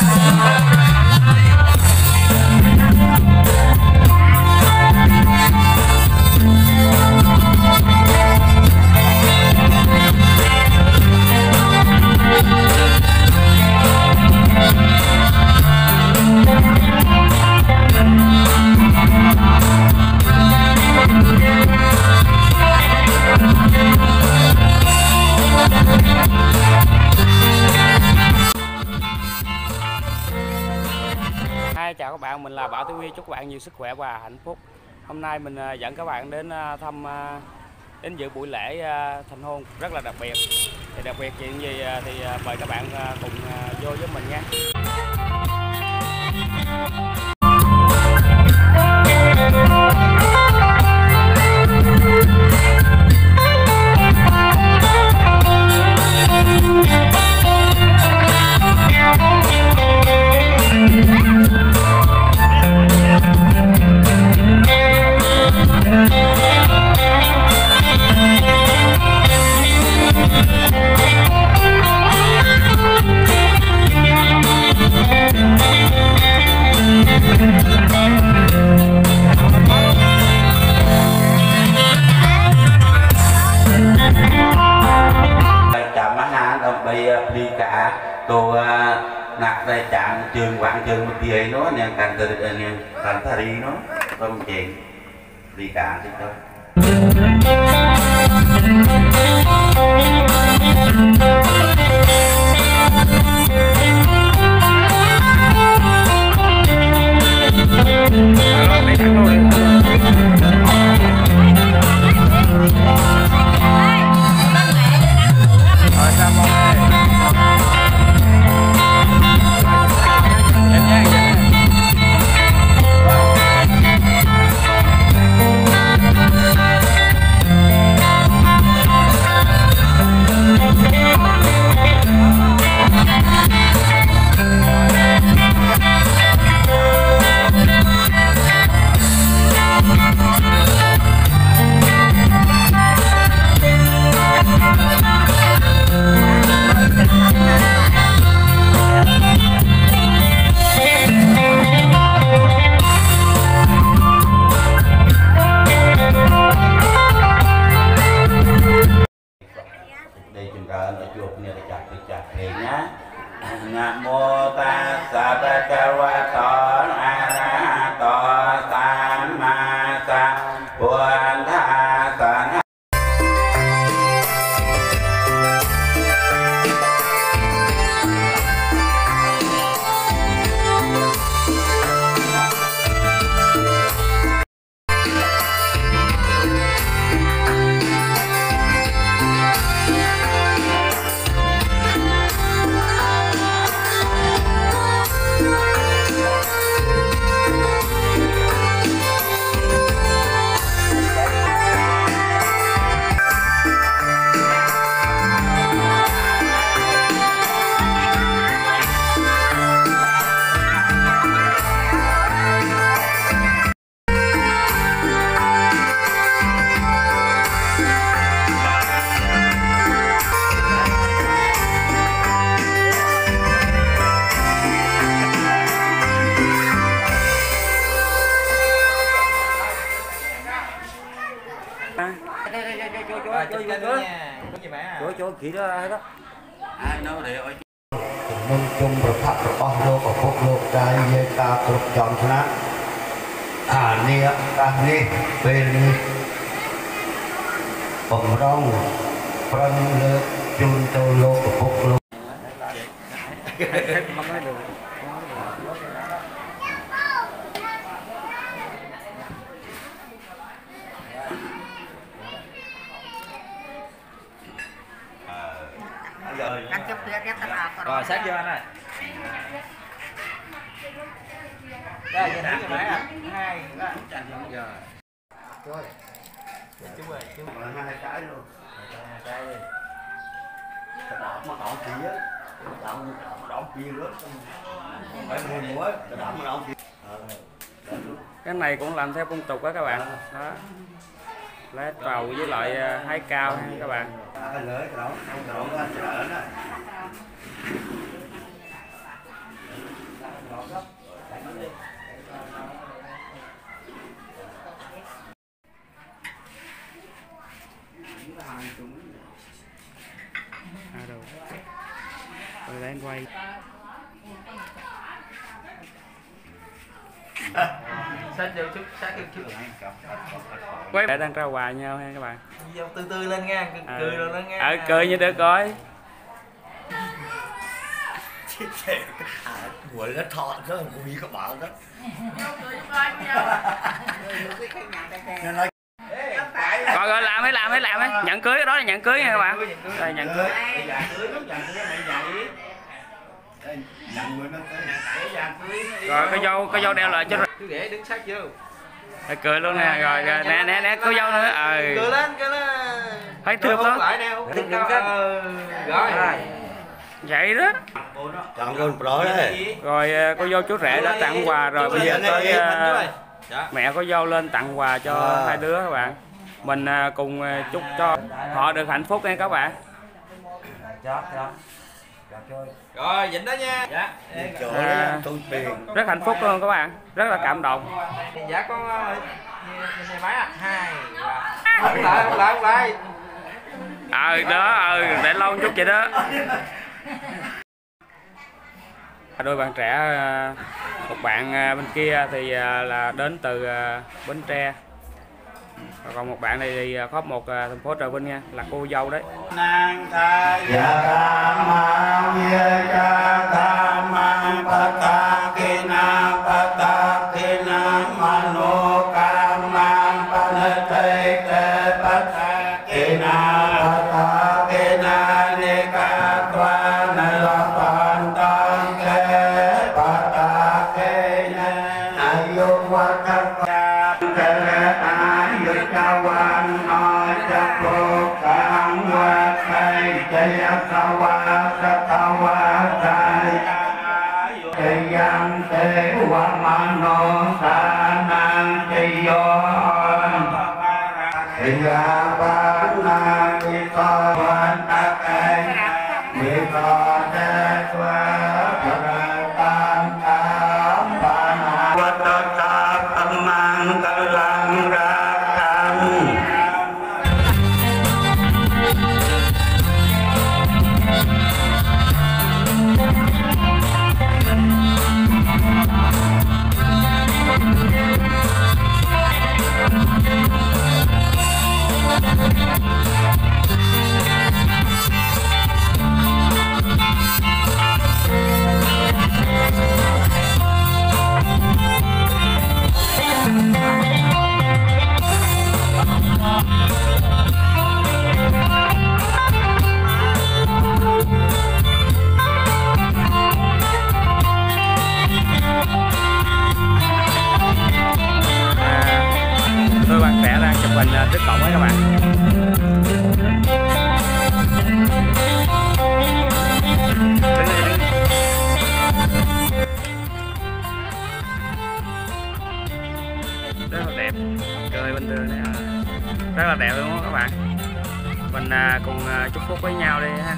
Yeah. Các bạn, mình là Bảo Tử Huy, chúc các bạn nhiều sức khỏe và hạnh phúc. Hôm nay mình à, dẫn các bạn đến à, thăm à, đến dự buổi lễ thành hôn rất là đặc biệt. Thì đặc biệt chuyện gì thì mời các bạn cùng vô với mình nha. Cả tô nạc tay chạm trường quảng trường một tia nó nên cần từ à, nên cần ta thari nó. Không chuyện đi cả thì thôi. โมตัสสะภะคะวะโตอะระหะ ចូលគ្រីទៅហើយទៅហើយនៅរេអុយមុនជុំប្រផាក់របស់លោកឪពុកលោកតាយាយតាគ្រប់ចំឆ្នាំអានេះតានេះពេលនេះបំរងប្រឹងលើកជូនទៅលោកឪពុកលោកមកហើយលោក vô anh ơi. Đây, giờ thấy cho máy à. Hai, ba. Chú ơi, chú. là hai cái luôn hai cái đi. cái đỏ mà đỏ kia đỏ đỏ kia nữa phải mùi cái đỏ mà đỏ kia Cái này cũng làm theo phong tục đó các bạn. Đó. Lá trầu với lại à, hái cao các bạn. à đâu rồi đang quay. Quay. Bạn đang ra quà nhau ha các bạn. Từ từ lên nha cười, à. cười rồi lên nha à, cười như đứa coi à quỷ nó thọ nó quỷ các bạn đó Nên nói rồi rồi làm ấy làm ấy làm ấy nhận cưới đó là nhận cưới nha các bạn. Đây nhận cưới. Nó để nó rồi cái dâu cái dâu đeo lại cho rồi. Ghẻ đứng sát vô Rồi cười luôn nè. Rồi, rồi nè nè nè cô dâu nữa. Ờ. Cười lên cười lên. Thấy thương lắm. lại nè ờ, rồi vậy đó. Chọn con pro đấy rồi ờ, cô dâu chú rể đã tặng quà rồi. bây giờ tới ờ, Dạ. mẹ cô dâu lên tặng quà cho À. hai đứa các bạn. Mình ờ, cùng chúc cho họ được hạnh phúc nha các bạn. Rồi dịnh đó nha. Dạ. À. rất hạnh phúc luôn các bạn. Rất là cảm động. Dạ con máy à hai không lại không lại không lại. Ờ đó ờ để lâu chút vậy đó À, đôi bạn trẻ à, một bạn à, bên kia thì là đến từ bến tre. Và còn một bạn này thì có một thành phố trà vinh nha, là cô dâu đấy. Nang tha ma ca ma pa ta na pa ta na ma no your hình các bạn. Rất là đẹp. Trời bình thường này à, rất là đẹp luôn các bạn. Mình à, cùng à, chúc phúc với nhau đi ha.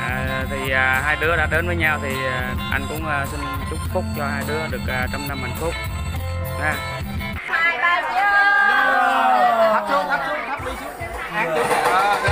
À, thì à, hai đứa đã đến với nhau thì à, anh cũng à, xin chúc phúc cho hai đứa được à, trăm năm hạnh phúc. Ha xuống thấp xuống. Thấp đi xuống. Ăn chút dạ, dạ.